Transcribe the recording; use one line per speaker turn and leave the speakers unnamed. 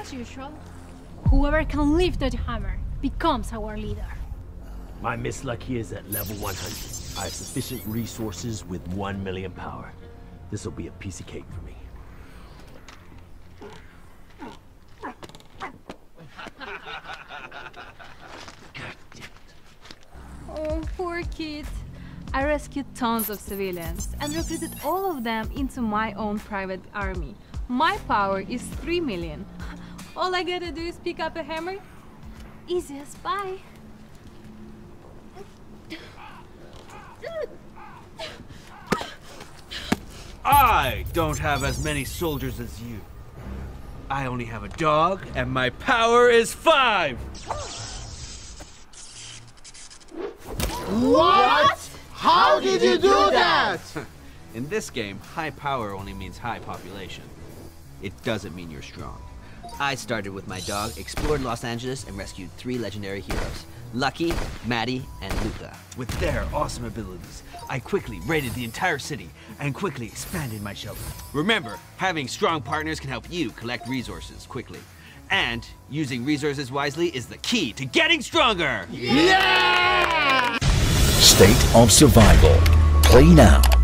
As usual, whoever can lift that hammer becomes our leader.
My Miss Lucky is at level 100. I have sufficient resources with 1 million power. This will be a piece of cake for me.
Oh, poor kid. I rescued tons of civilians and recruited all of them into my own private army. My power is 3 million. All I gotta do is pick up a hammer. Easy as pie.
I don't have as many soldiers as you. I only have a dog, and my power is five!
What? How did you do that?
In this game, high power only means high population. It doesn't mean you're strong.
I started with my dog, explored Los Angeles, and rescued three legendary heroes. Lucky, Maddie, and Luca.
With their awesome abilities, I quickly raided the entire city and quickly expanded my shelter. Remember, having strong partners can help you collect resources quickly. And using resources wisely is the key to getting stronger!
Yeah!
State of Survival. Play now.